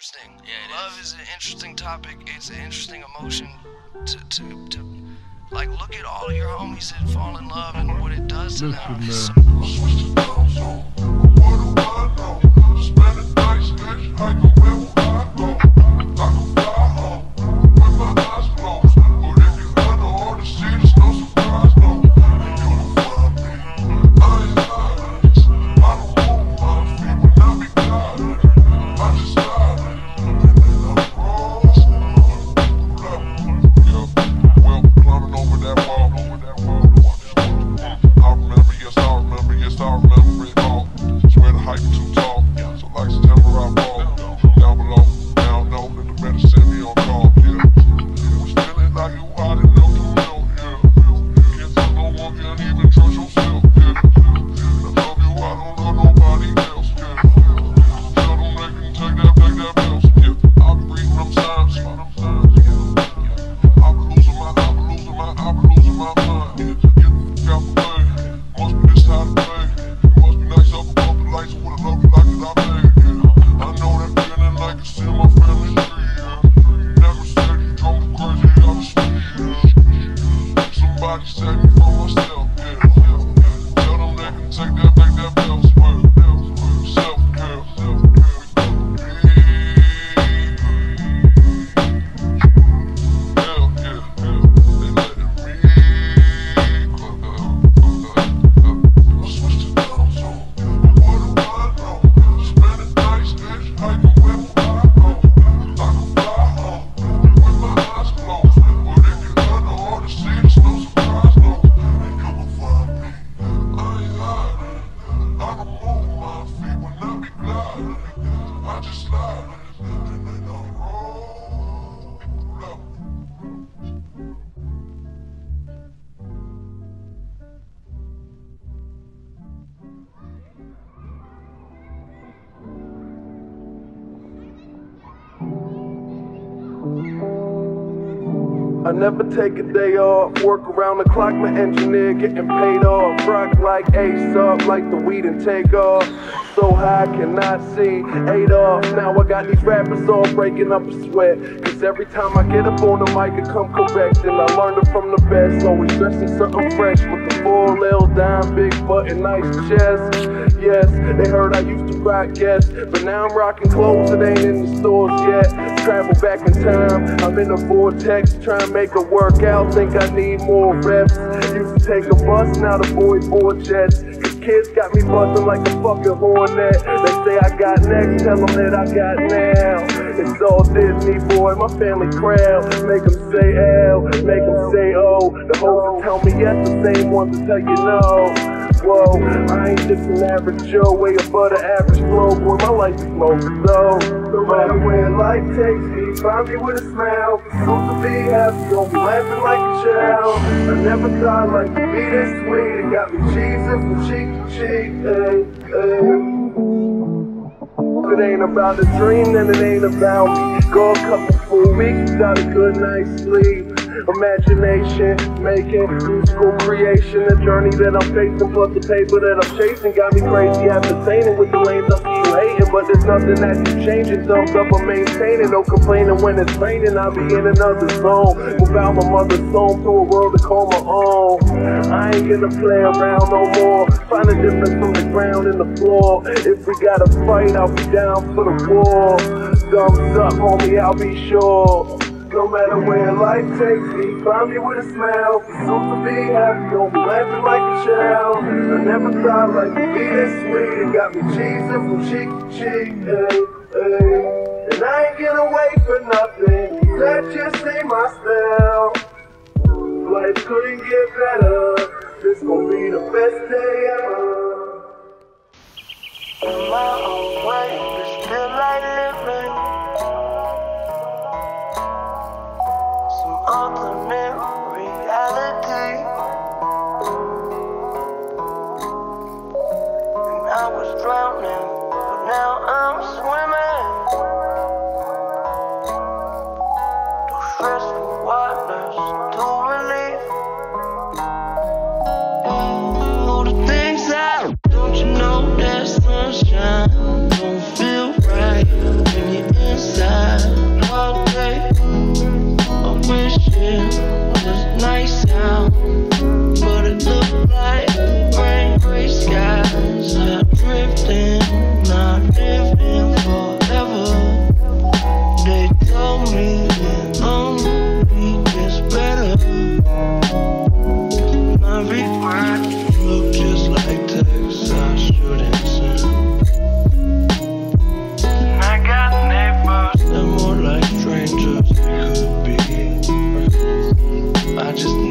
interesting. Yeah, it Love is. is. an interesting topic. It's an interesting emotion to, to, to like look at all your homies that fall in love and what it does to them. Listen, Some- I never take a day off, work around the clock, my engineer getting paid off. Rock like ace up, like the weed and take off. So high, cannot see. Eight off, now I got these rappers all breaking up a sweat. Cause every time I get up on the mic, it come correct. And I learned it from the best, always dressing something fresh with the full Lil dime, big butt and nice chest. Yes, they heard I used to rock, yes. But now I'm rocking clothes that ain't in the stores yet. Travel back in time, I'm in a vortex, trying to make it work out. Think I need more reps. Used to take a bus, now the boy board jets. Kids got me buzzing like a fucking hornet. They say I got next, tell them that I got now. It's all Disney, boy, my family crowd. Make them say L, make them say O. The hoes tell me yes, the same ones that tell you no. Whoa, I ain't just an average Joe, way above the average flow. Boy, my life is low, no matter where life takes me, find me with a smile. Soon to be happy, don't be laughing like a child. I never thought life could be this sweet. It got me Jesus from cheek to cheek. Hey, hey. It ain't about the dream, then it ain't about me. Go a couple full weeks without a good night's sleep. Imagination, making musical creation, a journey that I'm facing, plus the paper that I'm chasing got me crazy ascertaining with the lanes I see you hating, but there's nothing that you changing. Thumbs up, I'm maintaining, no complaining when it's raining. I'll be in another zone, without my mother's home to a world to call my own. I ain't gonna play around no more. Find a difference from the ground and the floor. If we gotta fight, I'll be down for the war. Thumbs up, homie, I'll be sure. No matter where life takes me, find me with a smile. Soon to be happy, don't be laughing like a child. I never thought life could be this sweet. It got me cheesing from cheek to cheek. Hey, hey. And I ain't gonna wait for nothing. That just ain't my style. Life couldn't get better. This gon' be the best day ever. In my own way, still like living. Alternate reality. And I was drowning, but now I'm swimming. Through stressful waters to I just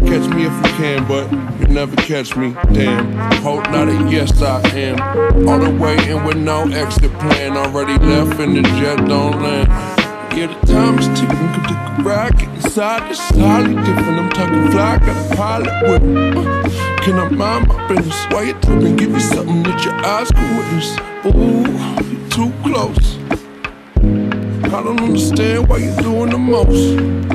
catch me, if you can, but you never catch me. damn. Hope not a yes, I am. All the way in with no exit plan. Already left and the jet don't land. Yeah, the time is ticking, could take a rocket inside, this is highly different. I'm talking fly, got a pilot with me. Uh, can I mind my business? Why you tripping? Give me something that your eyes can witness. Ooh, you're too close. I don't understand why you're doing the most.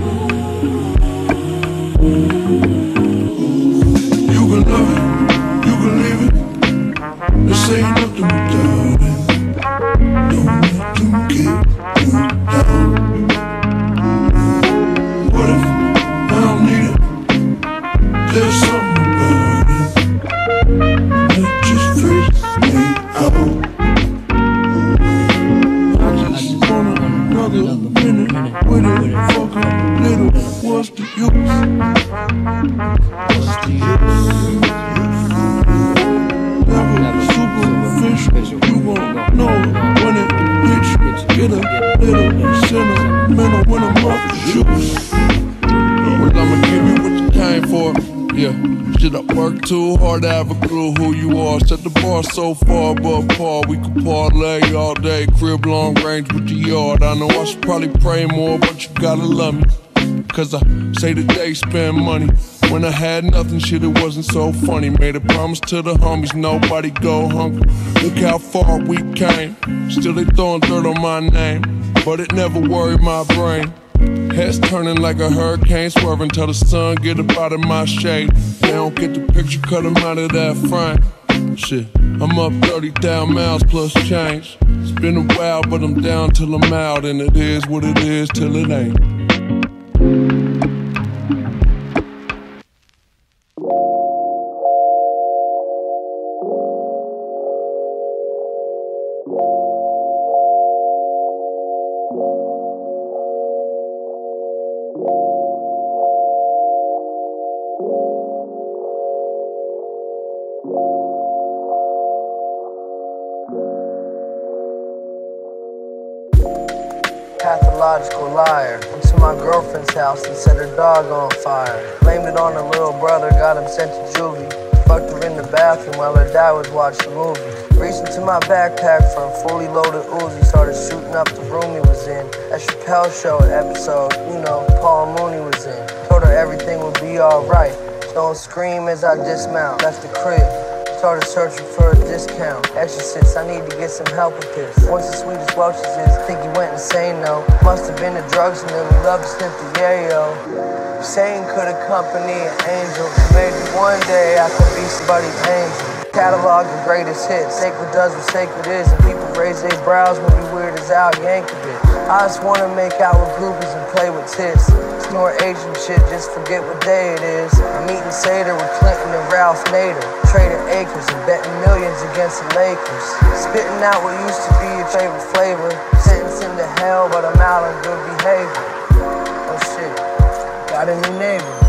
Work too hard to have a clue who you are? Set the bar so far above par, we could parlay all day. Crib long range with the yard. I know I should probably pray more, but you gotta love me. Cause I say that they spend money. When I had nothing, shit, it wasn't so funny. Made a promise to the homies, nobody go hungry. Look how far we came. Still, they throwing dirt on my name. But it never worried my brain. Heads turning like a hurricane, swerving till the sun get up out of my shade. They don't get the picture, cut them out of that frame. Shit, I'm up 30,000 miles plus change. It's been a while, but I'm down till I'm out, and it is what it is till it ain't. house and set her dog on fire. Blamed it on her little brother, got him sent to juvie. Fucked her in the bathroom while her dad was watching a movie. Reached into my backpack for a fully loaded Uzi, started shooting up the room he was in. That Chappelle Show episode, you know, Paul Mooney was in. Told her everything would be alright. Don't scream as I dismount, left the crib. Started searching for a discount. Exorcist, I need to get some help with this. What's the sweetest Welch's is? Think you went insane, no. Must have been the drugs and then we love to sniff the yayo. Could accompany an angel. Maybe one day I could be somebody's angel catalog the greatest hits. Sacred does what sacred is, and people raise their brows when we weird as Al Yankovic. I just wanna make out with groupies and play with tits nor Asian shit, just forget what day it is. I'm eating Seder with Clinton and Ralph Nader. Trading acres and betting millions against the Lakers. Spitting out what used to be your favorite flavor. Sentencing to hell, but I'm out on good behavior. Oh shit, got a new neighbor.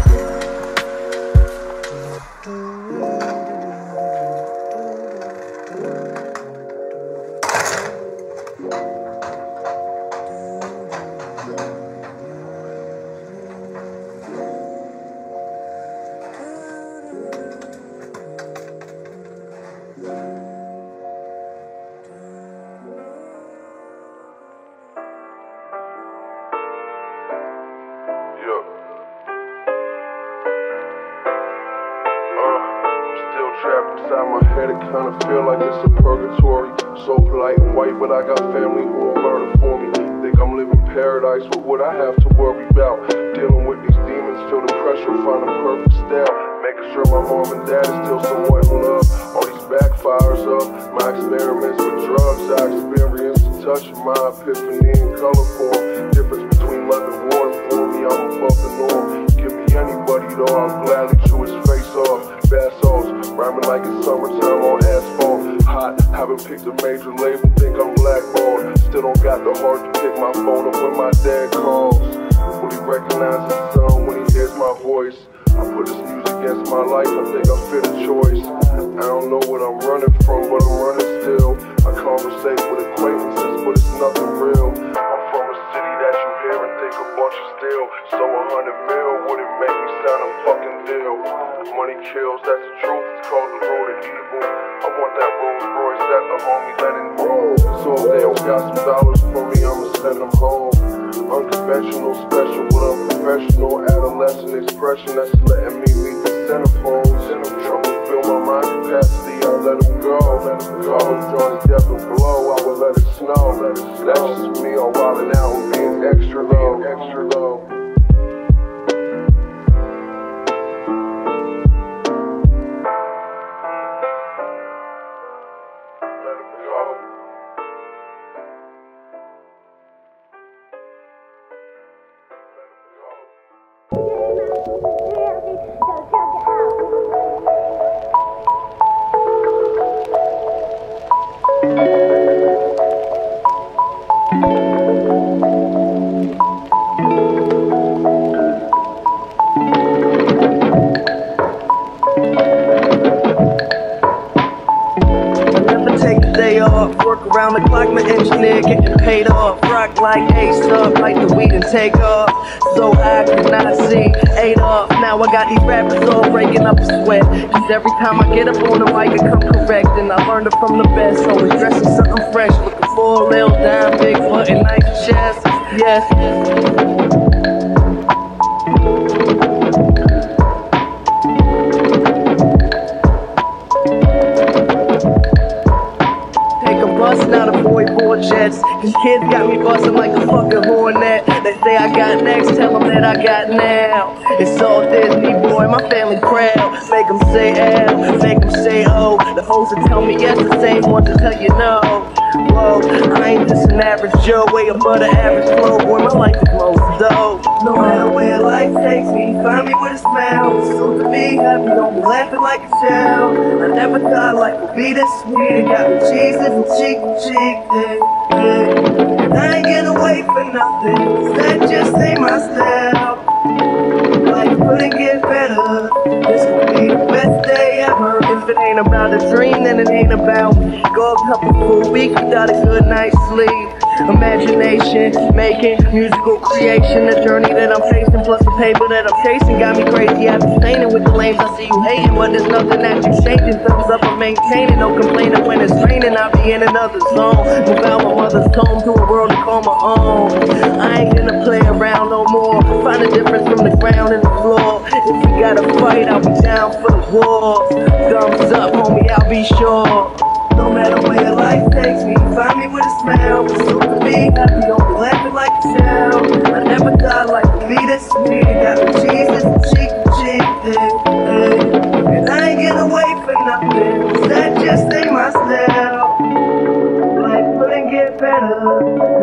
A week without a good night's sleep. Imagination, making musical creation, the journey that I'm facing, plus the paper that I'm chasing, got me crazy. I've been staining with the lames. I see you hating, but there's nothing that you're changing. Thumbs up, I'm maintaining, no complaining when it's raining. I'll be in another zone. Move out my mother's home to a world to call my own. I ain't gonna play around no more. Find a difference from the ground and the floor. If you gotta fight, I'll be down for the war. Thumbs up, homie, I'll be sure. No matter where your life takes me, find me with a smile. With so to me, I be on laughing like a child. I never die like me, that's me. Got me Jesus, cheek to cheek, hey. And I ain't getting away for nothing. That just ain't my style. Life couldn't get better.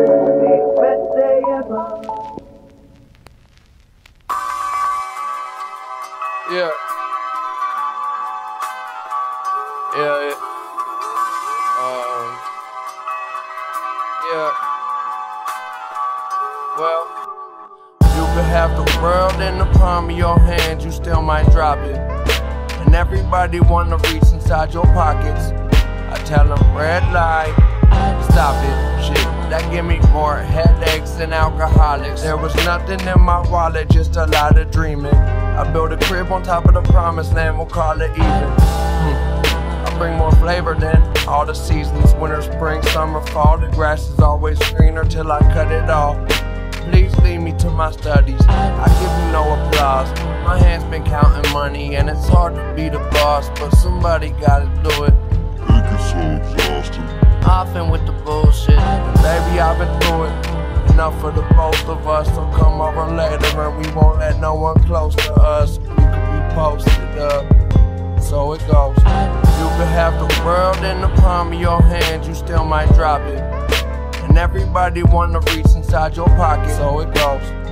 Palm of your hand, you still might drop it. And everybody wanna reach inside your pockets. I tell them red light, stop it, shit. That give me more headaches than alcoholics. There was nothing in my wallet, just a lot of dreaming. I built a crib on top of the promised land, we'll call it even. Hmm. I bring more flavor than all the seasons winter, spring, summer, fall. The grass is always greener till I cut it off. Please lead me to my studies. I give you no applause. My hands been counting money, and it's hard to be the boss, but somebody gotta do it. It gets so exhausting. Often with the bullshit, baby, I've been through it. Enough for the both of us, so come over later, and we won't let no one close to us. We could be posted up. So it goes. You could have the world in the palm of your hand, you still might drop it. Everybody wanna reach inside your pocket, so it goes.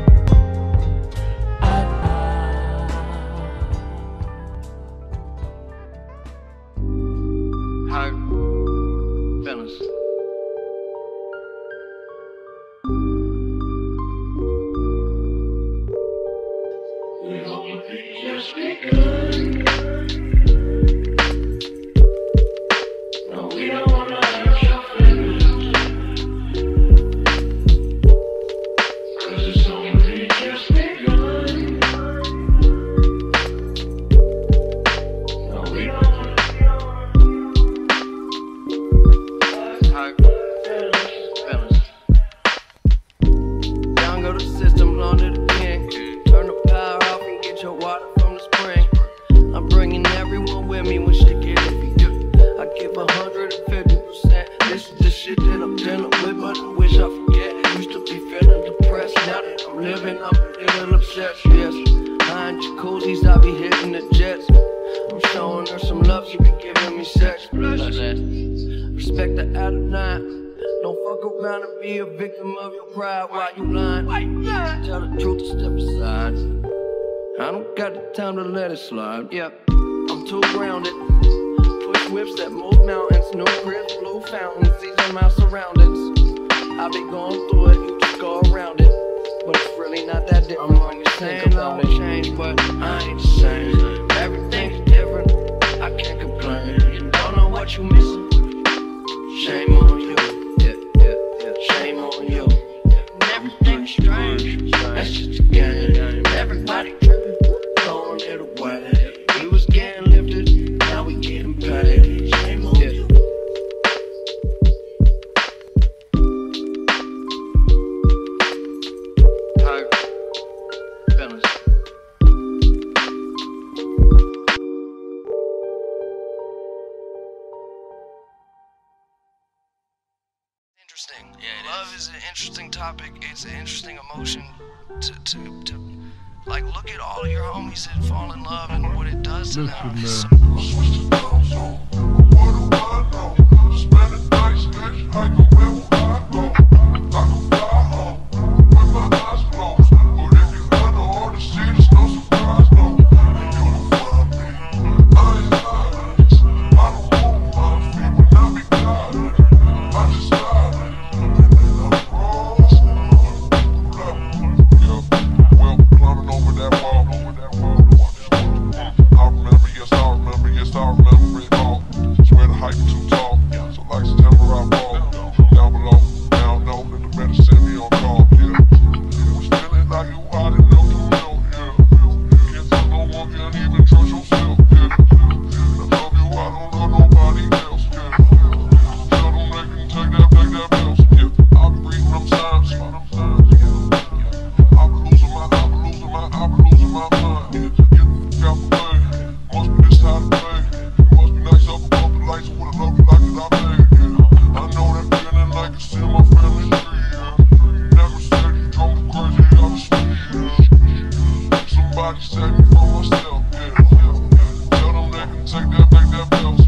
Almost myself, yeah, yeah, yeah. Tell them they can take that, take that pill.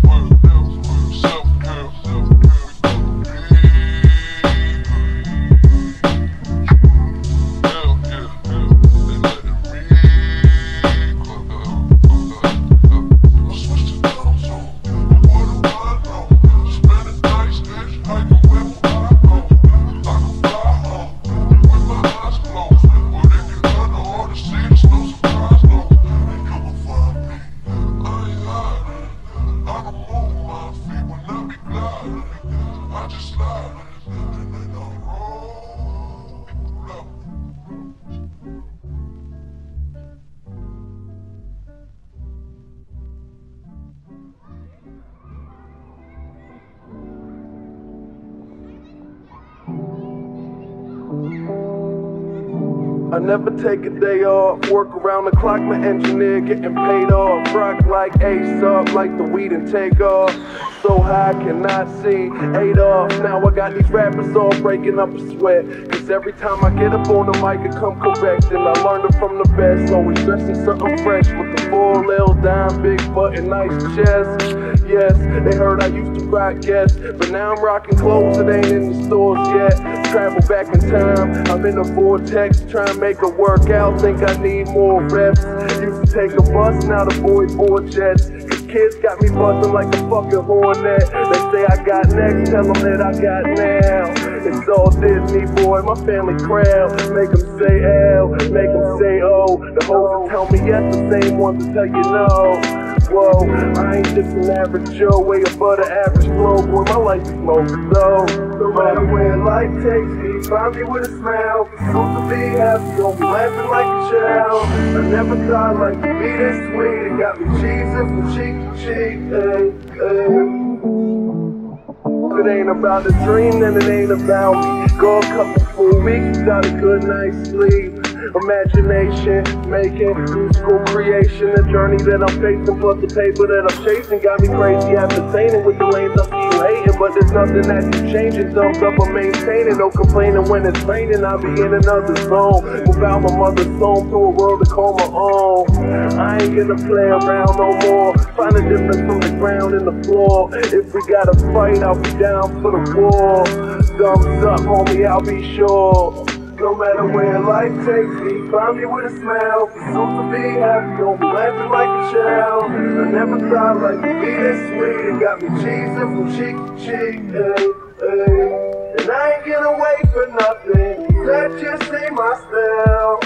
Never take a day off. Work around the clock, my engineer getting paid off. Rock like ace up, like the weed and take off. So high, cannot see. Eight off. Now I got these rappers all breaking up a sweat. Cause every time I get up on the mic, it come correct. And I learned it from the best. Always dressing something fresh with the full Lil dime, big butt and nice chest. Yes, they heard I used to rock, yes. But now I'm rocking clothes that ain't in the stores yet. Travel back in time, I'm in a vortex, trying to make it work out. Think I need more reps. Used to take a bus, now the boy board jets. Kids got me buzzing like a fucking hornet. They say I got next, tell them that I got now. It's all Disney, boy, my family crowd. Make them say L, make them say O. The hoes that tell me yes, the same ones that tell you no. Whoa, I ain't just an average Joe, way above the average flow. Boy, my life is low, so no matter where life takes me, find me with a smile. Soon to be happy, don't be laughing like a child. I never thought life could be this sweet. It got me Jesus from cheek to cheek. Hey, hey. It ain't about the dream, then it ain't about me. Go a couple full weeks without a good night's sleep. Imagination, making musical creation, the journey that I'm facing, plus the paper that I'm chasing, got me crazy ascertaining with the lanes see you hating. But there's nothing that you changing, thumbs up or maintaining, no complaining when it's raining. I'll be in another zone, without my mother's home to a world to call my own. I ain't gonna play around no more. Find a difference from the ground and the floor. If we gotta fight, I'll be down for the war. Thumbs up, homie, I'll be sure. No matter where life takes me, find me with a smile. Soon to be happy, don't be laughing like a child. I never thought life could be this sweet. It got me Jesus from cheek to cheek. Hey, hey. And I ain't gonna wait for nothing. That just ain't my style.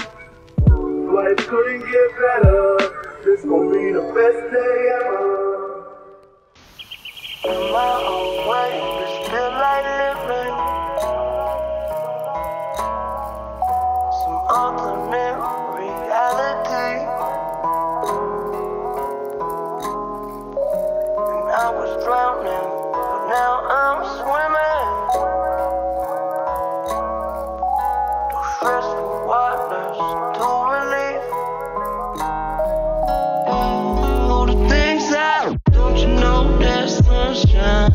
Life couldn't get better. This gon' be the best day ever. In my own way, still like living. Alternate reality. And I was drowning, but now I'm swimming. Through stressful waters to. All the things I don't you know that sunshine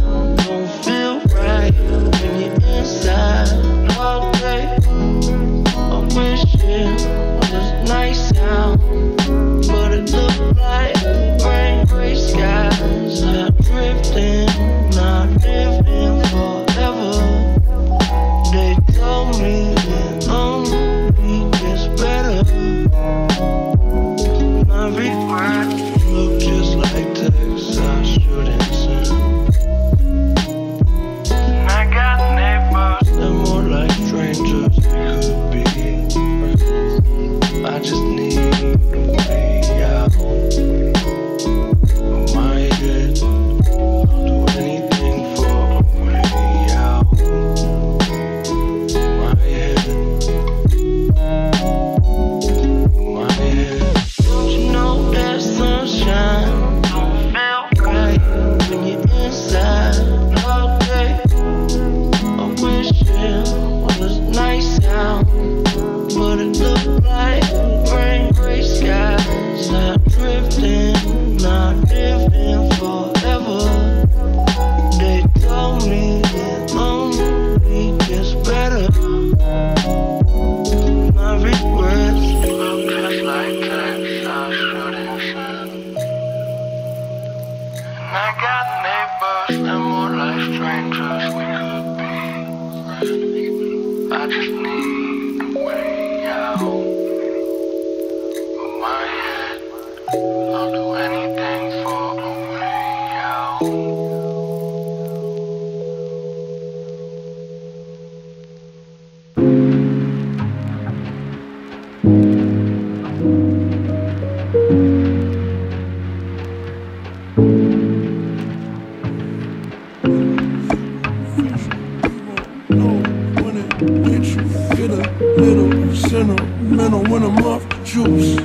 sentimental when I'm off juice.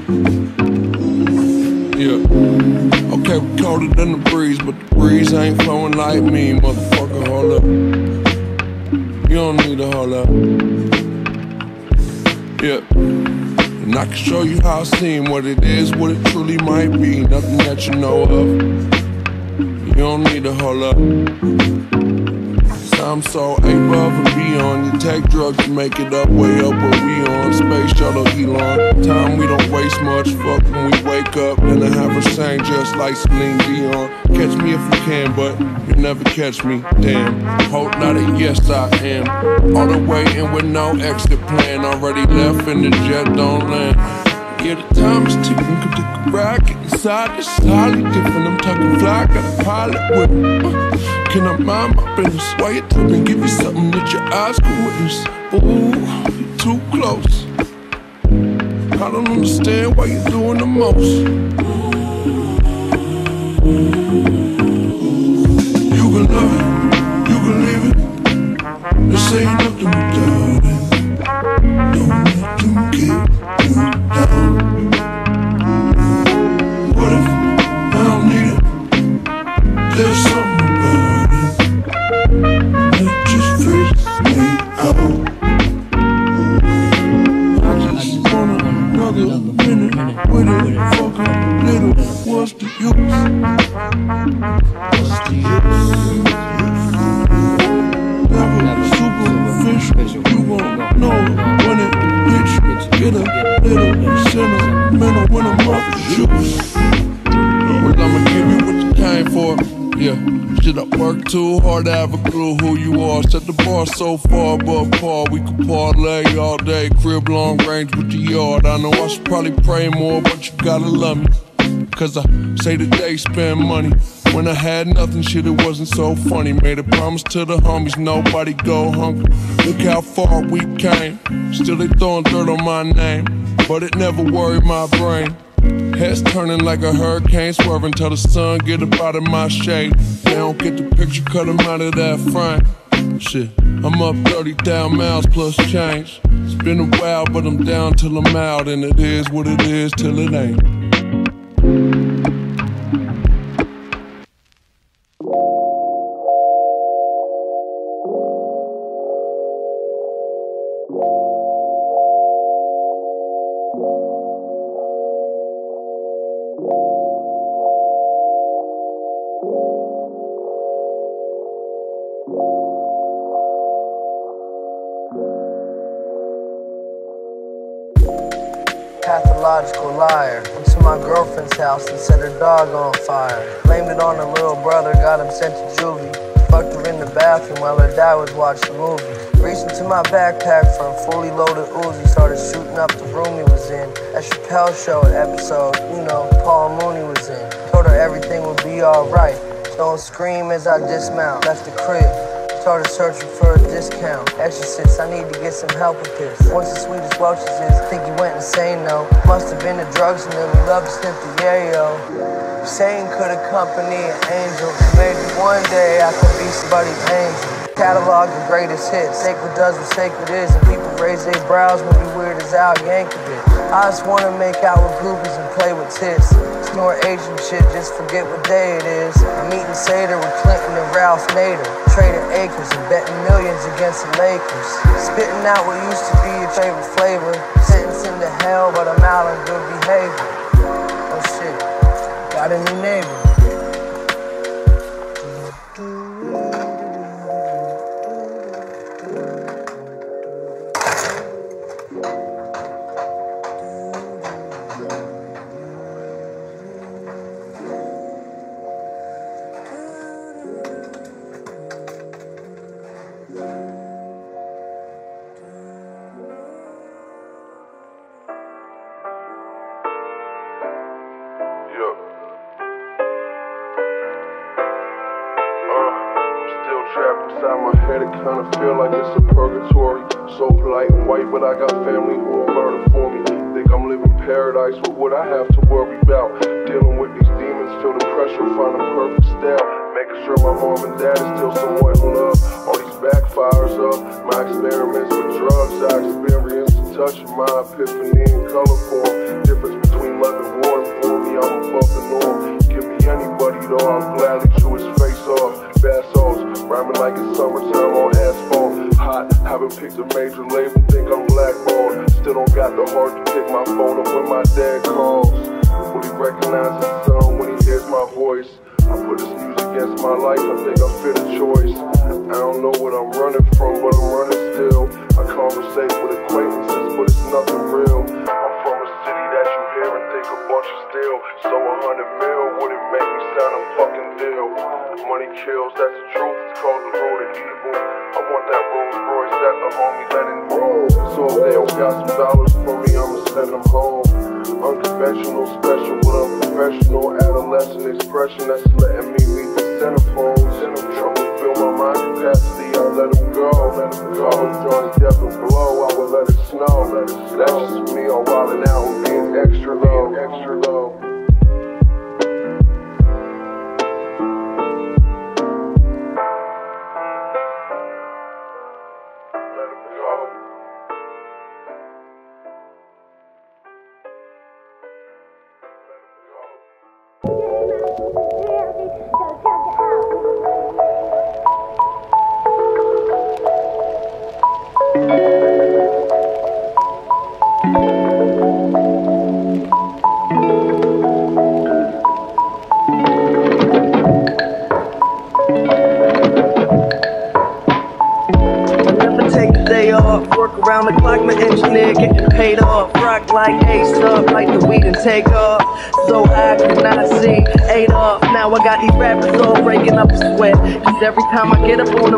Yeah. Okay, we colder than the breeze, but the breeze ain't flowing like me, motherfucker. Hold up. You don't need to hold up. Yeah. And I can show you how I seem, what it is, what it truly might be. Nothing that you know of. You don't need to hold up. I'm so above and beyond. You take drugs to make it up, way up where we on. Space shuttle Elon. Time we don't waste much. Fuck when we wake up. Then I have her sang just like Celine Dion. Catch me if you can, but you'll never catch me. Damn. Hope not a yes, I am. All the way in with no exit plan. Already left and the jet don't land. Yeah, the time is ticking, could take a get inside, it's highly different. I'm talking fly, got a pilot with. Uh. Can I mind my business? Why you tripping? Give me something that your eyes can witness. Ooh, you too close. I don't understand why you're doing the most. You can love it, you can leave it. This ain't nothing but too hard to have a clue who you are. Set the bar so far above par. We could parlay all day. Crib long range with the yard. I know I should probably pray more, but you gotta love me. Cause I say that they spend money. When I had nothing, shit, it wasn't so funny. Made a promise to the homies, nobody go hungry. Look how far we came. Still, they throwing dirt on my name. But it never worried my brain. Heads turning like a hurricane, swerving till the sun get up out of my shade. They don't get the picture, cut them out of that frame. Shit, I'm up 30,000 miles plus change. It's been a while, but I'm down till I'm out, and it is what it is till it ain't. House and set her dog on fire. Blamed it on her little brother, got him sent to juvie. Fucked her in the bathroom while her dad was watching the movie. Reached into my backpack for a fully loaded Uzi, started shooting up the room he was in. That Chappelle show episode, you know, Paul Mooney was in. Told her everything would be alright. Don't scream as I dismount, left the crib. Started searching for a discount. Exorcist, I need to get some help with this. Once the sweetest Welch's is, think he went insane though. Must have been the drugs and then we love to sniff the yayo. Satan could accompany an angel. Maybe one day I could be somebody's angel. Catalog the greatest hits. Sacred does what sacred is, and people raise their brows when we weird as Al Yankovic. I just wanna make out with groupies and play with tits. Snore Asian shit, just forget what day it is. I'm eating Seder with Clinton and Ralph Nader. Trading acres and betting millions against the Lakers. Spitting out what used to be your favorite flavor. Sentencing to hell, but I'm out on good behavior. Oh shit, got a new neighbor. Hundred mil wouldn't make me sound a fucking deal. Money kills, that's the truth, it's called the road of evil. I want that Rolls Royce that the homie let it roll. So if they don't got some dollars for me, I'ma send them home. Unconventional, special, but unprofessional. Adolescent expression that's letting me meet the centerfolds. I'm trying to fill my mind capacity, I let them go. Let them go. Johnny Depp and blow, I will let it snow. Let it snow. That's just me all wildin' out and being extra low. Extra low. Get up on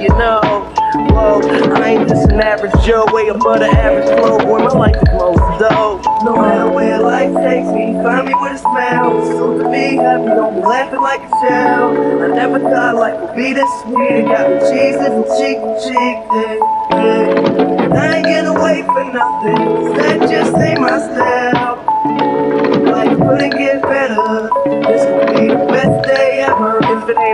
you no. Whoa, I ain't just an average Joe, way above the average flow. Boy, my life is most dope. No matter where life takes me, find me with a smile. So to be happy, don't be laughing like a child. I never thought life would be this sweet. Got me cheesing from cheek to cheek. Yeah, yeah. I ain't getting away for nothing. That just ain't my style. Life couldn't get better.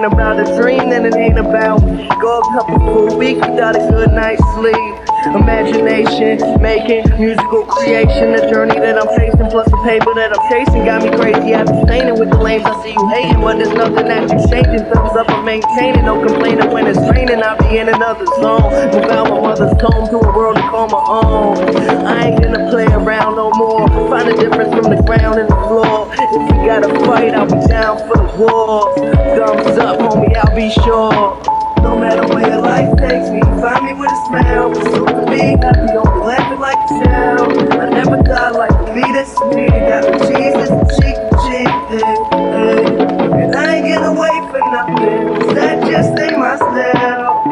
About a dream, then it ain't about. Go a couple full weeks without a good night's sleep. Imagination, making musical creation, the journey that I'm facing, plus the paper that I'm chasing, got me crazy. Abstaining with the lames, I see you hating, but there's nothing that's exchanging. Thumbs up, I'm maintaining, no complaining when it's raining. I'll be in another zone. Move out my mother's home to a world to call my own. I ain't gonna play around no more. Find a difference from the ground and the floor. If you gotta fight, I'll be down for the war. Thumbs up, homie, I'll be sure. No matter where life takes me, find me with a smile. So to be happy, don't be laughing like a child. I never life would be this sweet. Got me Jesus cheek to cheek. eh, eh. And I ain't getting away for nothing. 'cause that just ain't my style.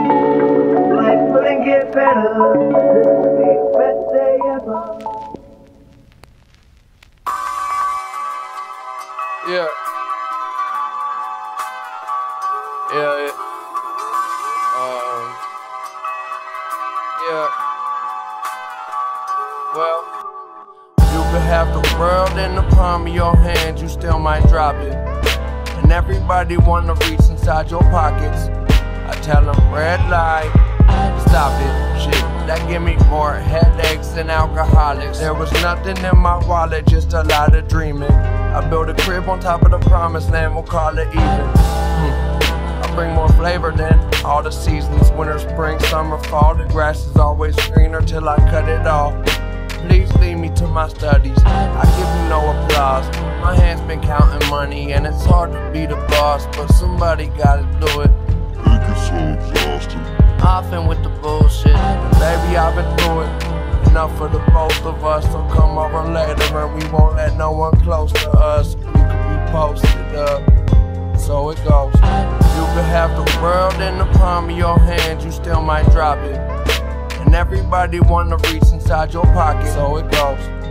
Life couldn't get better. Palm of your hand, you still might drop it. And everybody wanna reach inside your pockets. I tell them red light, stop it, shit. That give me more headaches than alcoholics. There was nothing in my wallet, just a lot of dreaming. I built a crib on top of the promised land, we'll call it even. Hmm. I bring more flavor than all the seasons winter, spring, summer, fall. The grass is always greener till I cut it off. Please lead me to my studies. I give you no applause. My hands been counting money, and it's hard to be the boss, but somebody gotta do it. It gets so exhausting. Often with the bullshit. Baby, I've been through it. Enough for the both of us. So come over later, and we won't let no one close to us. We could be posted up. So it goes. You could have the world in the palm of your hand, you still might drop it everybody wanna reach inside your pocket, so it goes.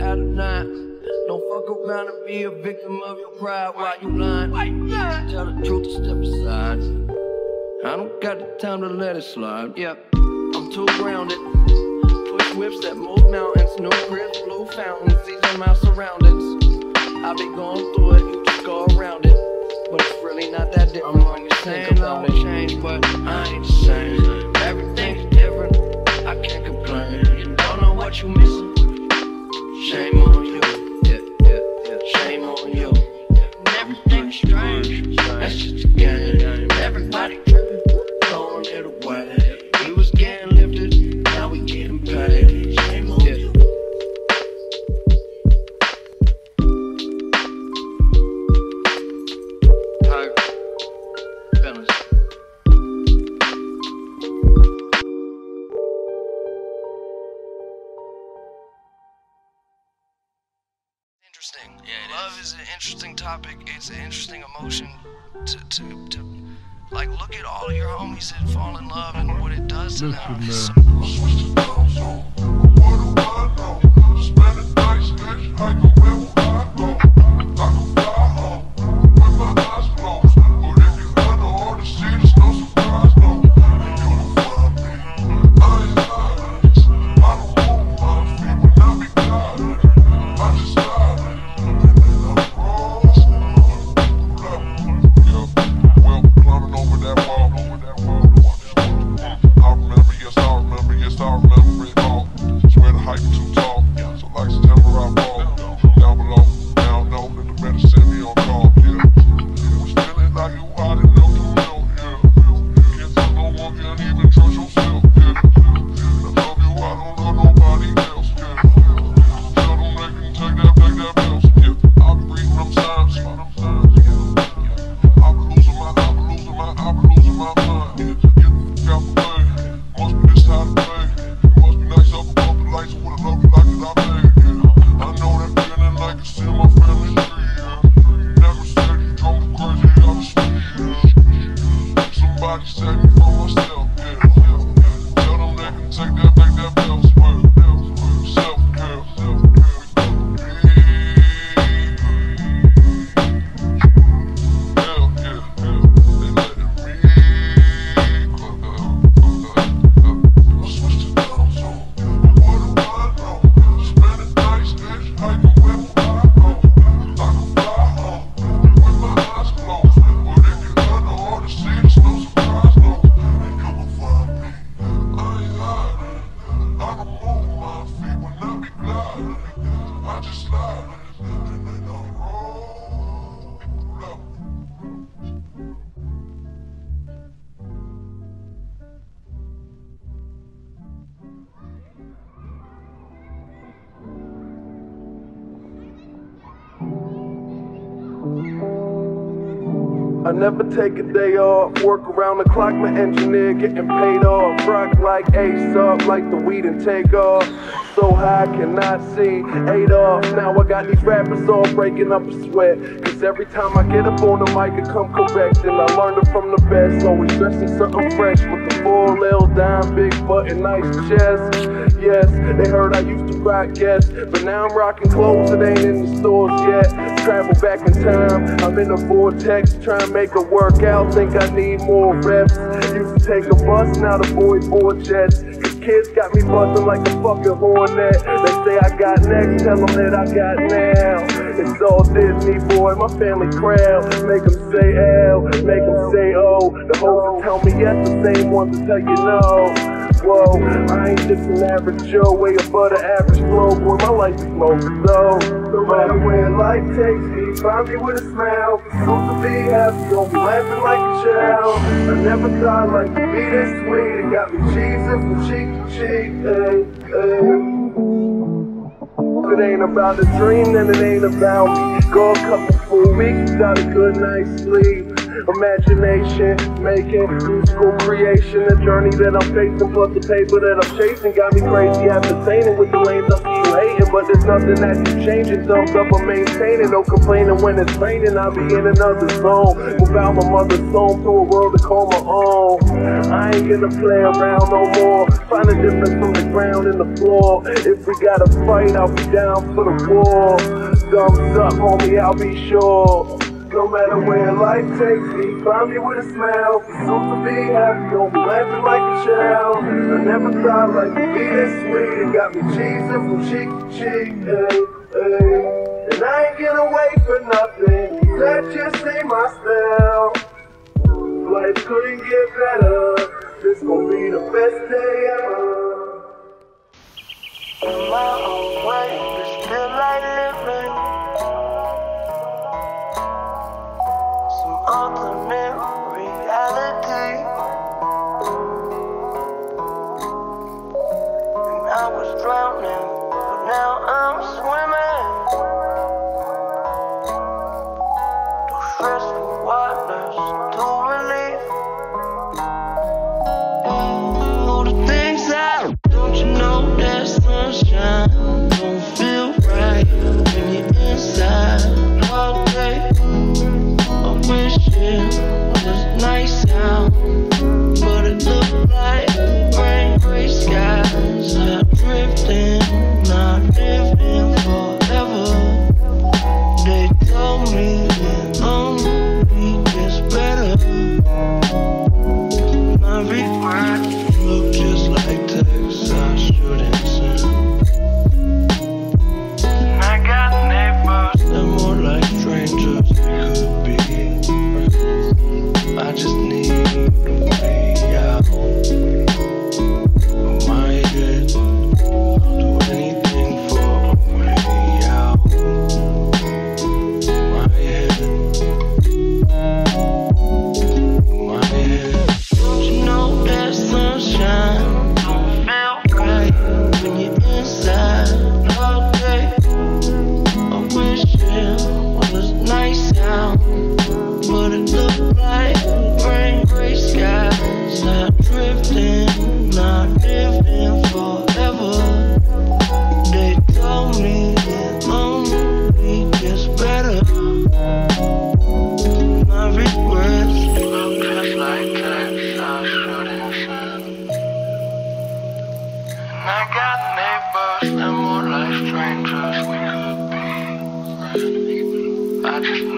out of line. Don't fuck around and be a victim of your pride while you lying. Why you lying? Tell the truth to step aside. I don't got the time to let it slide. Yep, I'm too grounded. Push whips that move mountains, no grips, blue fountains. These are my surroundings. I be going through it, you just go around it. But it's really not that different. I'm on your same about it. change, but I ain't the same. Everything's different. I can't complain. You don't know what you missing. Shame on you. Shame on you. Everything's strange. That's just a game. to, to, to like look at all your homies that fall in love and what it does to Listen, them. Man. take a day off. Work around the clock, my engineer getting paid off. Rock like Ace up, like the weed and take off. So high, I cannot see. Eight off, now I got these rappers all breaking up a sweat. Cause every time I get up on the mic, I come correct. And I learned it from the best. Always dressing something fresh with the full L dime, big button, nice chest. Yes, they heard I used to. But now I'm rocking clothes that ain't in the stores yet. Travel back in time, I'm in a vortex, trying to make it work out. Think I need more reps. Used to take a bus, now the boy board jets. Kids got me buzzing like a fucking hornet. They say I got next, tell them that I got now. It's all Disney, boy, my family crowd. Make them say L, make them say O. The hoes that tell me yes, the same ones that tell you no. Whoa, I ain't just an average Joe, way above the average flow. Boy, my life is low, so no matter where life takes me, find me with a smile. Soon to be happy, don't be laughing like a child. I never thought life could be this sweet. It got me Jesus from cheek to cheek. Hey, hey. It ain't about the dream, then it ain't about me. Go a couple full weeks without a good night's sleep. Imagination, making musical creation, a journey that I'm facing, plus the paper that I'm chasing got me crazy ascertaining with the lanes I see you hating, but there's nothing that you changing. Thumbs up or maintaining, no complaining when it's raining. I'll be in another zone, without my mother's home to a world to call my own. I ain't gonna play around no more. Find a difference from the ground and the floor. If we gotta fight, I'll be down for the war. Thumbs up, homie, I'll be sure. No matter where life takes me, find me with a smile. Soon to be happy, don't be laughing like a child. I never thought life could be this sweet. It got me cheesing from cheek to cheek. Hey, hey. And I ain't gonna wait for nothing. That just ain't my style. Life couldn't get better. This gon' be the best day ever. In my own way, but still like living. Alternate reality. Thank you.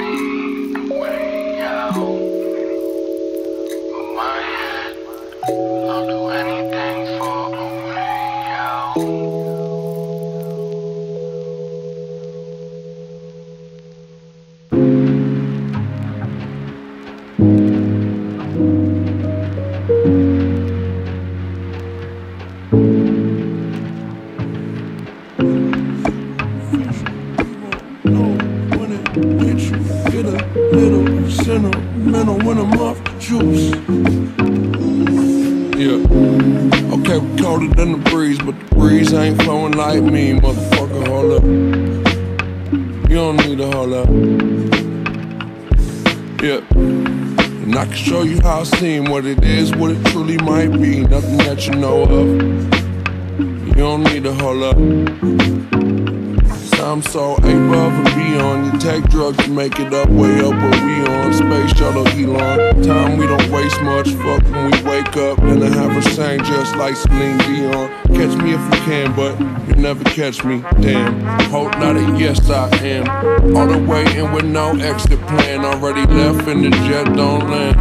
Make it up, way up where we on. Space shuttle Elon. Time we don't waste much. Fuck when we wake up. and I have her sing just like Celine Dion. Catch me if you can, but you never catch me. Damn. Hope not a yes, I am. All the way in with no exit plan. Already left and the jet don't land.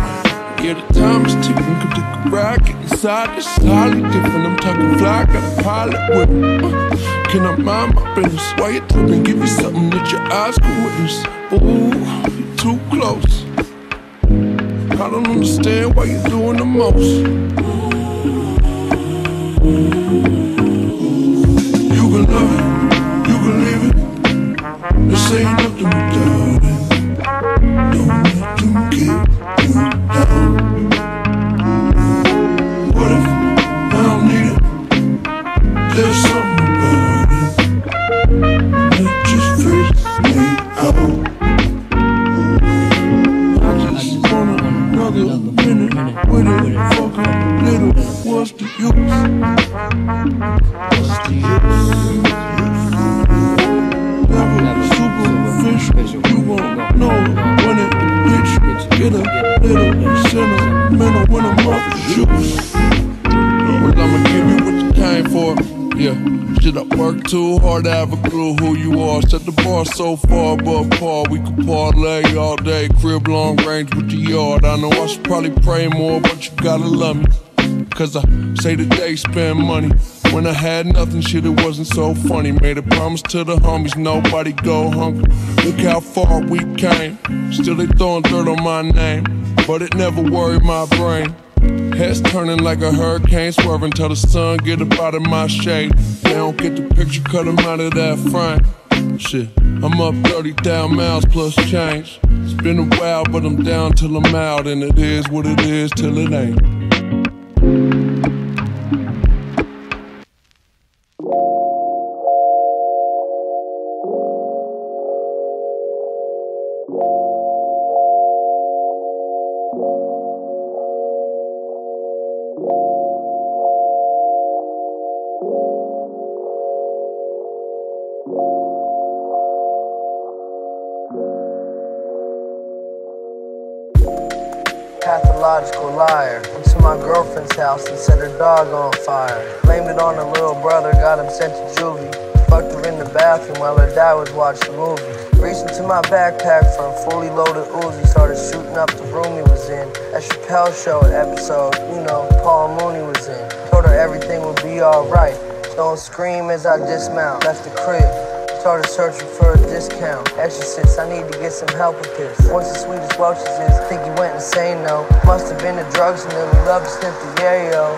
Yeah, the time is ticking, could take a get inside, it's highly different. I'm talking fly, got a pilot with me. Can I mind my business? Why you tripping? Give me something that your eyes can witness. Ooh, too close. I don't understand why you're doing the most. You can love it, you can leave it. This ain't nothing but so far above par, we could parlay all day. Crib long range with the yard. I know I should probably pray more, but you gotta love me. Cause I say that they spend money. When I had nothing, shit, it wasn't so funny. Made a promise to the homies, nobody go hungry. Look how far we came. Still, they throwing dirt on my name. But it never worried my brain. Heads turning like a hurricane, swerving till the sun get up out of my shade. They don't get the picture, cut cut 'em out of that frame. Shit, I'm up 30,000 miles plus change. It's been a while, but I'm down till I'm out, and it is what it is till it ain't. House and set her dog on fire. Blamed it on her little brother, got him sent to juvie. Fucked her in the bathroom while her dad was watching a movie. Reached into my backpack for a fully loaded Uzi. Started shooting up the room he was in. That Chappelle show episode, you know, Paul Mooney was in. Told her everything would be alright. Don't scream as I dismount. Left the crib. Started searching for a discount. Exorcist, I need to get some help with this. Once the sweet as Welch's is, think he went insane though. Must have been the drugs and then love to sniff the yayo.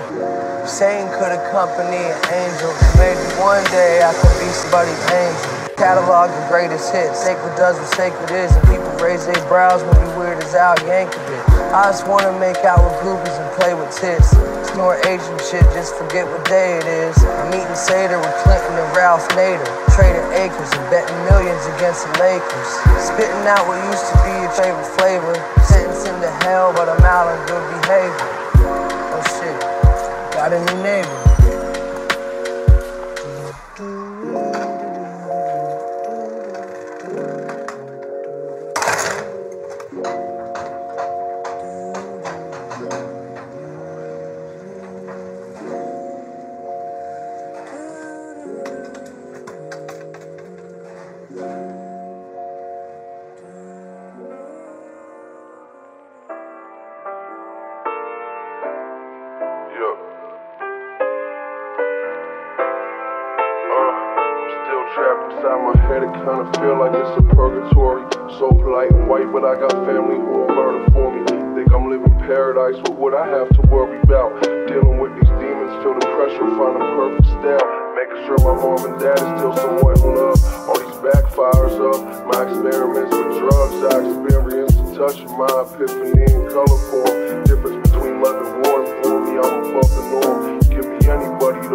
Satan could accompany an angel. Maybe one day I could be somebody's angel. Catalog the greatest hits. Sacred does what sacred is, and people raise their brows when we weird as Al Yankovic. I just wanna make out with groupies and play with tits. Snore Asian shit, just forget what day it is. I'm eating Seder with Clinton and Ralph Nader. Trading acres and betting millions against the Lakers. Spitting out what used to be your favorite flavor. Sentencing to hell, but I'm out on good behavior. Oh shit, got a new neighbor.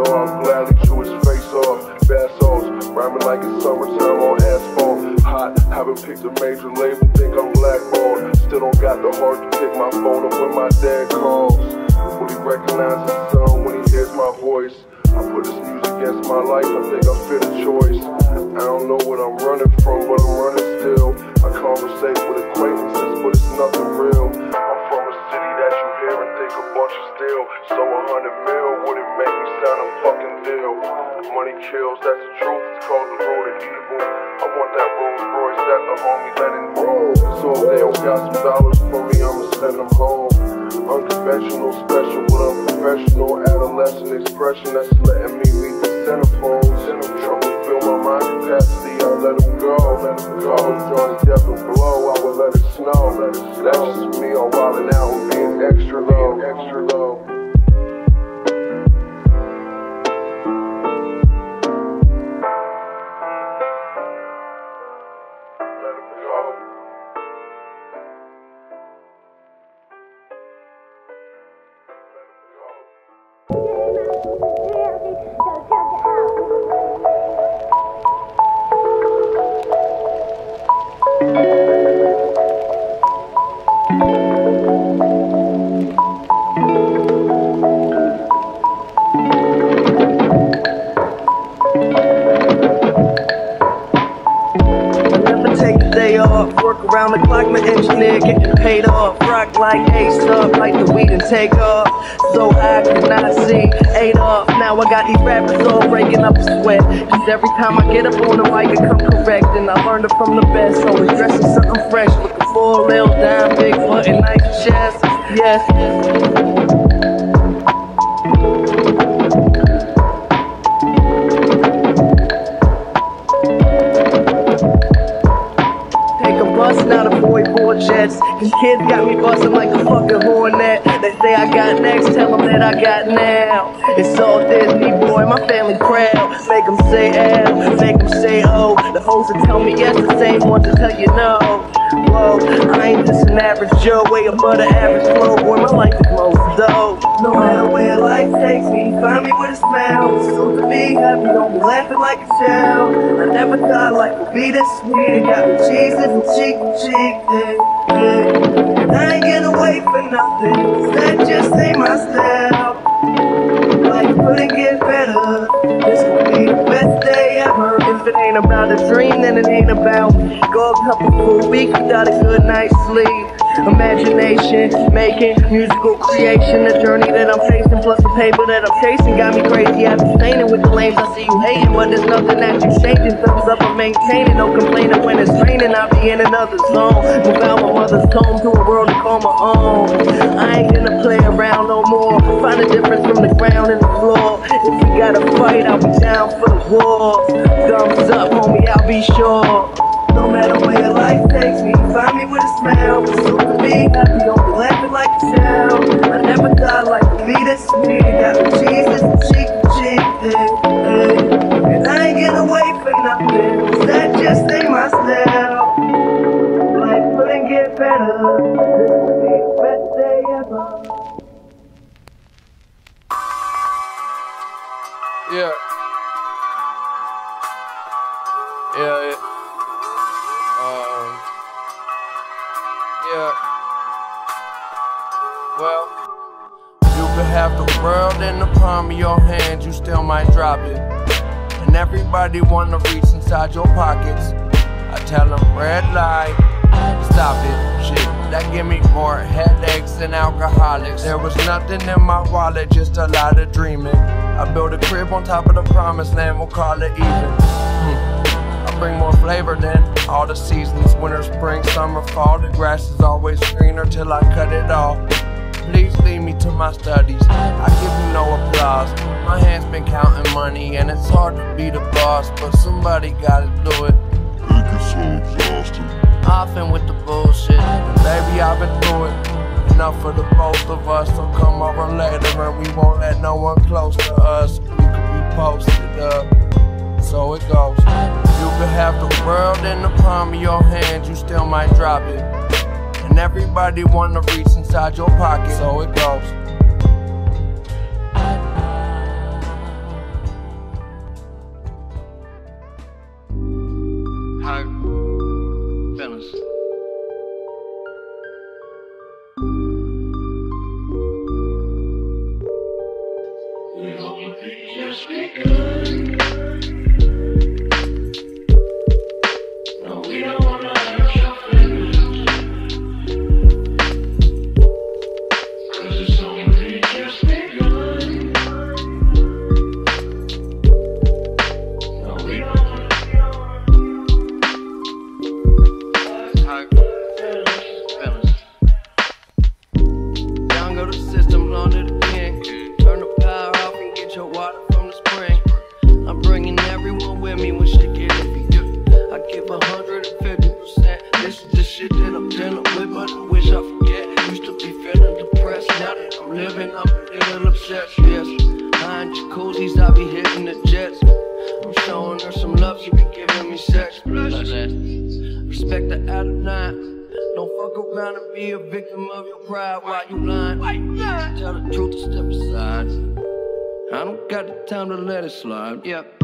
Though, I'll gladly chew his face off. Bad souls, rhyming like it's summertime on asphalt. Hot, haven't picked a major label, think I'm blackballed. Still don't got the heart to pick my phone up when my dad calls. Will he recognize his son when he hears my voice? I put this music against my life, I think I fit a choice. I don't know what I'm running from, but I'm running still. I conversate with acquaintances, but it's nothing real. I'm from a city that you hear and think a bunch of steel. So a hundred mil Money kills, that's the truth, it's called the road of evil. I want that Rolls Royce that the homie let it roll. So if they don't got some dollars for me, I'ma send them home. Unconventional, special, but unprofessional. Adolescent expression that's letting me meet the centerfold. Trouble fill my mind capacity, I let them go. Let them go. Johnny Depp and blow, I will let it snow. Let it snow. That's just me all wildin' out and being extra low. Extra low. I learned it from the best, always dressing something fresh. Looking for a little dime, big foot and nice chest. Yes. These kids got me busting like a fucking hornet. They say I got next, tell them that I got now. It's all Disney, boy, my family proud. Make them say L, make them say O. The hoes that tell me yes, the same ones that tell you no. Whoa, I ain't just an average Joe, way above the average flow. Boy, my life is most dope. No matter where life takes me, find me with a smile. So to be happy, don't be laughing like a child. I never thought life would be this sweet. Got me cheesing from cheek to cheek. Yeah, yeah. I ain't getting away for nothing. That just ain't my style. Life couldn't get better. This could be the best day ever. If it ain't about a dream, then it ain't about me. Go a couple full weeks without a good night's sleep. Imagination, making musical creation, the journey that I'm facing, plus the paper that I'm chasing, got me crazy. Abstaining with the lames, I see you hating, but there's nothing that's exchanging. Thumbs up, I'm maintaining, no complaining when it's raining. I'll be in another zone. Move out my mother's home to a world to call my own. I ain't gonna play around no more. Find a difference from the ground and the floor. If you gotta fight, I'll be down for the war. Thumbs up, homie, I'll be sure. No matter where life takes me, find me with a smile. So to be happy, don't be laughing like a child. I never life would be this sweet. Got me Jesus cheek to cheek. eh. And I ain't getting away for nothing. 'cause that just ain't my style. Life couldn't get better. This be the best day ever. Yeah, palm of your hand, you still might drop it. And everybody wanna reach inside your pockets. I tell them red light, stop it, shit. That give me more headaches than alcoholics. There was nothing in my wallet, just a lot of dreaming. I built a crib on top of the promised land, we'll call it even. Hmm. I bring more flavor than all the seasons winter, spring, summer, fall. The grass is always greener till I cut it off. Please lead me to my studies. I give you no applause. My hands been counting money, and it's hard to be the boss, but somebody gotta do it. It gets so exhausting. Often with the bullshit, and baby, I've been through it. Enough for the both of us, so come over later, and we won't let no one close to us. We could be posted up. So it goes. You could have the world in the palm of your hand, you still might drop it. And everybody wanna reach inside your pocket, so it goes. Yep,